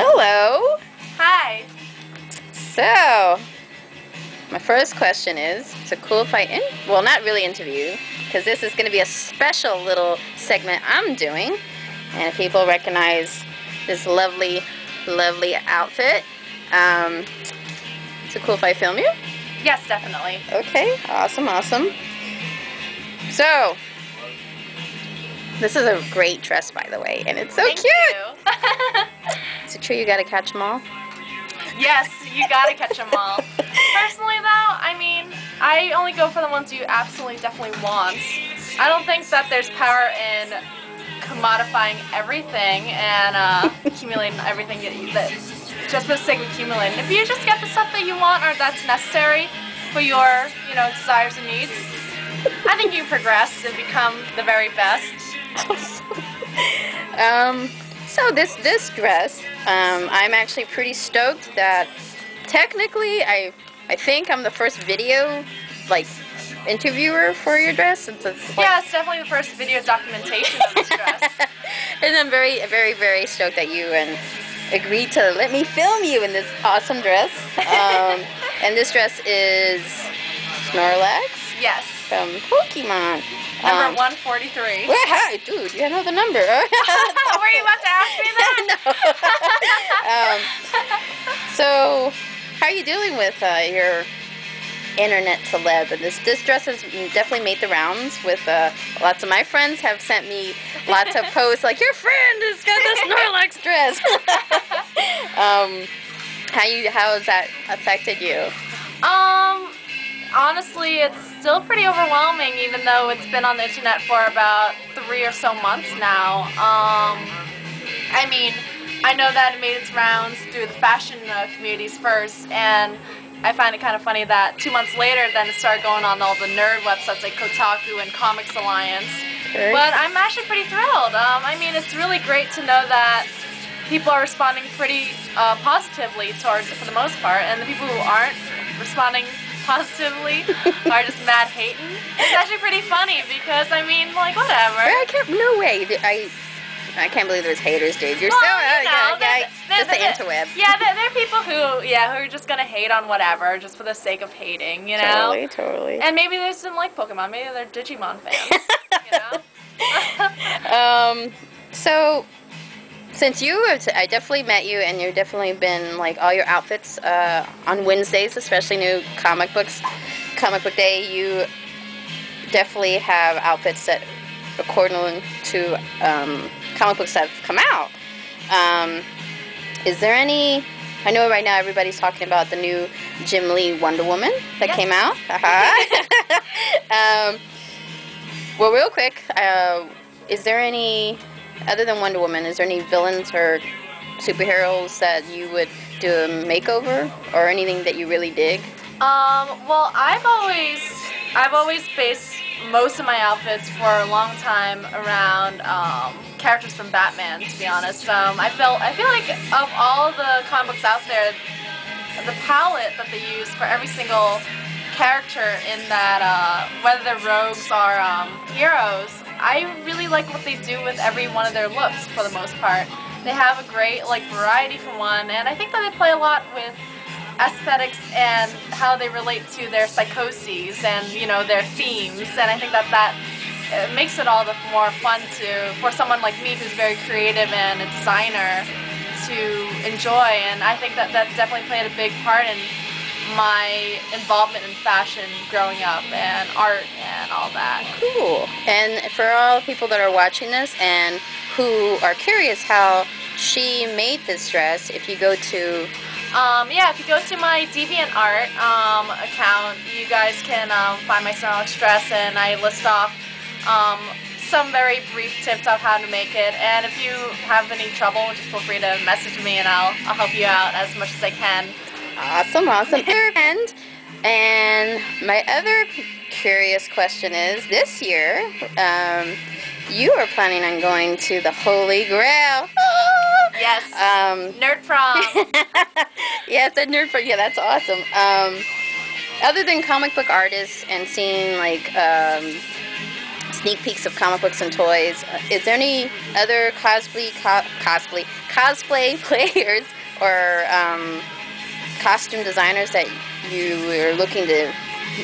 Hello. Hi. So, my first question is, is it cool if I, in, well not really interview, because this is going to be a special little segment I'm doing. And if people recognize this lovely, lovely outfit, um, is it cool if I film you? Yes, definitely. Okay, awesome, awesome. So, this is a great dress, by the way, and it's so Thank cute. you. Is it true you gotta catch them all? yes, you gotta catch them all. Personally, though, I mean, I only go for the ones you absolutely definitely want. I don't think that there's power in commodifying everything and uh, accumulating everything that you that just for the sake of accumulating. If you just get the stuff that you want or that's necessary for your, you know, desires and needs, I think you progress and become the very best. um, so this this dress, um, I'm actually pretty stoked that technically I I think I'm the first video like interviewer for your dress. It's a, like, Yeah, it's definitely the first video documentation of this dress. and I'm very very very stoked that you and agreed to let me film you in this awesome dress. Um, and this dress is Snorlax yes. From Pokemon. Number Um, 143. Well, hi, dude, you know the number. Were you about to ask me that? no. um, so, how are you dealing with uh, your internet celeb? And this this dress has definitely made the rounds. With uh, lots of my friends have sent me lots of posts like your friend has got this Snorlax dress. um, how you how has that affected you? um, honestly, it's still pretty overwhelming, even though it's been on the internet for about three or so months now. Um, I mean, I know that it made its rounds through the fashion uh, communities first, and I find it kind of funny that two months later, then it started going on all the nerd websites like Kotaku and Comics Alliance. But I'm actually pretty thrilled. Um, I mean, it's really great to know that people are responding pretty uh, positively towards it for the most part, and the people who aren't responding positively are just mad hating. It's actually pretty funny because I mean, like whatever. I can't. No way. I. I can't believe there's haters, dude. You're Well, so you uh, know, yeah, yeah, just the interweb. Yeah, there, there are people who, yeah, who are just gonna hate on whatever just for the sake of hating, you know. Totally, totally. And maybe they just didn't like Pokemon. Maybe they're Digimon fans. you know. Um, so since you, I definitely met you, and you've definitely been like all your outfits uh, on Wednesdays, especially new comic books, comic book day. You definitely have outfits that, according to um, comic books that have come out. Um, is there any? I know right now everybody's talking about the new Jim Lee Wonder Woman that Yes. came out. Uh-huh. um, well, real quick, uh, is there any, other than Wonder Woman, is there any villains or superheroes that you would do a makeover or anything that you really dig? Um, well, I've always, I've always based most of my outfits for a long time around um, characters from Batman. To be honest, um, I feel, I feel like of all the comic books out there, the palette that they use for every single character in that, uh, whether they're rogues or um, heroes, I really like what they do with every one of their looks for the most part. They have a great like variety for one, and I think that they play a lot with aesthetics and how they relate to their psychoses and you know their themes and I think that that uh, makes it all the more fun to for someone like me who's very creative and a designer to enjoy and I think that that definitely played a big part in my involvement in fashion growing up and art and all that. Cool. And for all people that are watching this and who are curious how she made this dress, if you go to Um, yeah, if you go to my DeviantArt um, account, you guys can um, find my Snorlax dress, and I list off um, some very brief tips of how to make it. And if you have any trouble, just feel free to message me, and I'll I'll help you out as much as I can. Awesome, awesome. And and my other curious question is, this year, um, you are planning on going to the Holy Grail. Yes. Um, Nerd prom. yeah, a nerd for yeah, that's awesome. Um, other than comic book artists and seeing like um, sneak peeks of comic books and toys, uh, is there any other cosplay, co- cosplay, cosplay players or um, costume designers that you are looking to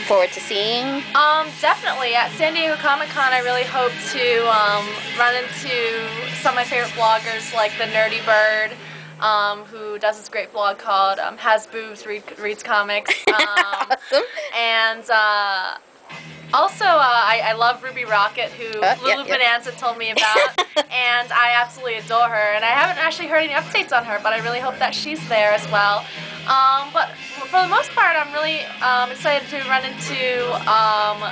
forward to seeing? Um, definitely. At San Diego Comic Con, I really hope to um, run into some of my favorite bloggers like the Nerdy Bird, um, who does this great blog called um, Has Boobs Read, Reads Comics. Um, awesome. And uh, also, uh, I, I, love Ruby Rocket, who uh, Lulu yeah, Bonanza told me about, and I absolutely adore her. And I haven't actually heard any updates on her, but I really hope that she's there as well. Um, but for the most part, I'm really um, excited to run into um,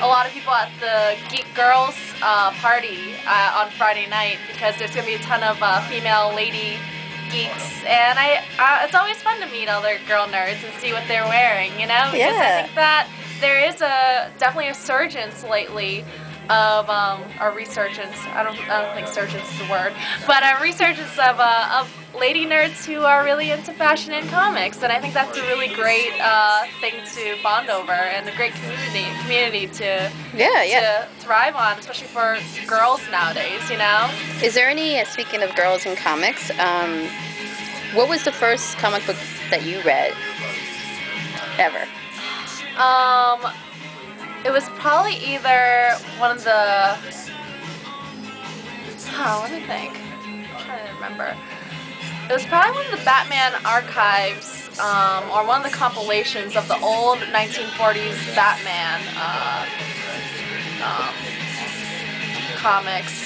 a lot of people at the Geek Girls uh, party uh, on Friday night because there's going to be a ton of uh, female lady geeks, and I uh, it's always fun to meet other girl nerds and see what they're wearing, you know? Because yeah. I think that there is a definitely a surgence lately of um, or resurgence. I don't I don't think surgence is the word, but a resurgence of uh, of lady nerds who are really into fashion and comics, and I think that's a really great uh, thing to bond over and a great community community to yeah yeah to thrive on, especially for girls nowadays. You know. Is there any uh, speaking of girls in comics? Um, what was the first comic book that you read ever? Um, it was probably either one of the. Oh, let me think. I'm trying to remember. It was probably one of the Batman archives, um, or one of the compilations of the old 1940s Batman uh, um, comics.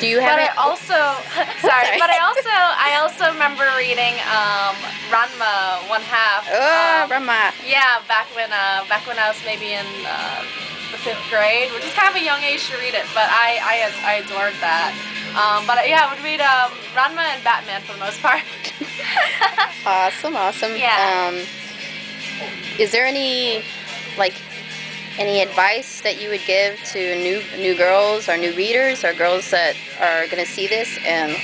Do you have? But I it? also, sorry, but I also, I also remember reading um, Ranma One Half. Oh, um, Ranma. Yeah, back when, uh, back when I was maybe in uh, the fifth grade, which is kind of a young age to read it, but I, I, I adored that. Um, but yeah, I would read um, Ranma and Batman for the most part. awesome, awesome. Yeah. Um, is there any, like, any advice that you would give to new new girls or new readers or girls that are going to see this and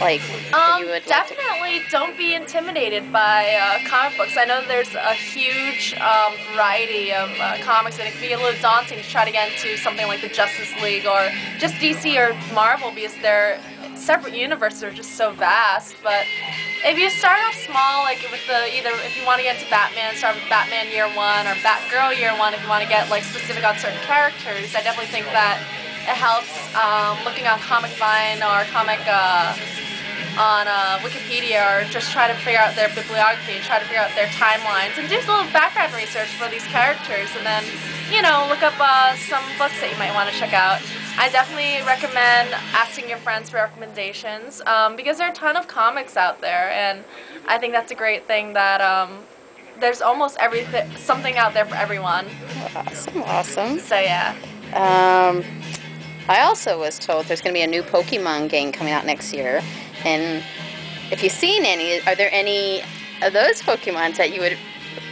like um, definitely don't be intimidated by uh, comic books. I know there's a huge um, variety of uh, comics, and it can be a little daunting to try to get into something like the Justice League or just DC or Marvel because their separate universes are just so vast. But if you start off small, like with the either if you want to get into Batman, start with Batman Year One or Batgirl Year One. If you want to get like specific on certain characters, I definitely think that it helps um, looking on Comic Vine or Comic. Uh, on uh, Wikipedia or just try to figure out their bibliography try to figure out their timelines and do a little background research for these characters and then, you know, look up uh, some books that you might want to check out. I definitely recommend asking your friends for recommendations um, because there are a ton of comics out there, and I think that's a great thing that um, there's almost everything, something out there for everyone. Awesome, awesome. So yeah. Um, I also was told there's going to be a new Pokemon game coming out next year, and if you've seen any, are there any of those Pokemons that you would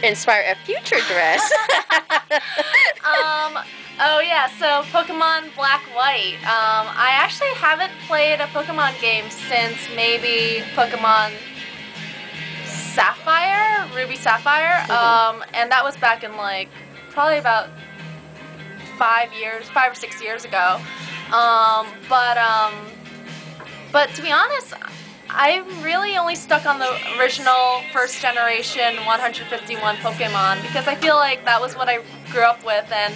inspire a future dress? um, oh yeah, so Pokemon Black White. Um, I actually haven't played a Pokemon game since maybe Pokemon Sapphire, Ruby Sapphire, Mm-hmm. um, and that was back in like probably about five years, five or six years ago. Um, but um, but to be honest, I'm really only stuck on the original first generation 151 Pokemon because I feel like that was what I grew up with and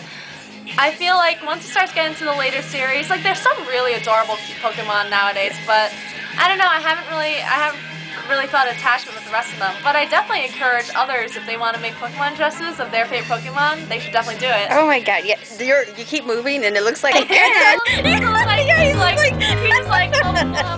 I feel like once it starts getting to the later series, like there's some really adorable Pokemon nowadays, but I don't know, I haven't really I haven't really felt attachment with the rest of them. But I definitely encourage others if they want to make Pokemon dresses of their favorite Pokemon, they should definitely do it. oh my god, yeah, you're, you keep moving and it looks like a Yeah, he's like, he's like, he's like, blah, blah,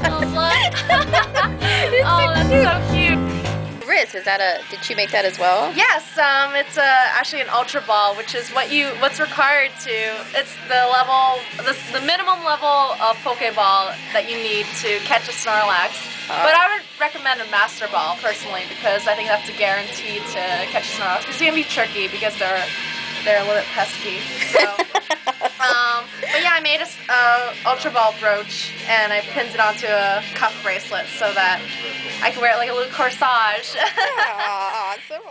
is that a, did you make that as well? Yes, um, it's uh, actually an ultra ball, which is what you what's required to. It's the level, the, the minimum level of Pokeball that you need to catch a Snorlax. but I would recommend a Master Ball personally because I think that's a guarantee to catch a Snorlax. It's gonna be tricky because they're they're a little bit pesky. So. Um, but yeah, I made a uh, Ultra Ball brooch and I pinned it onto a cuff bracelet so that I can wear it like a little corsage. Aw, awesome,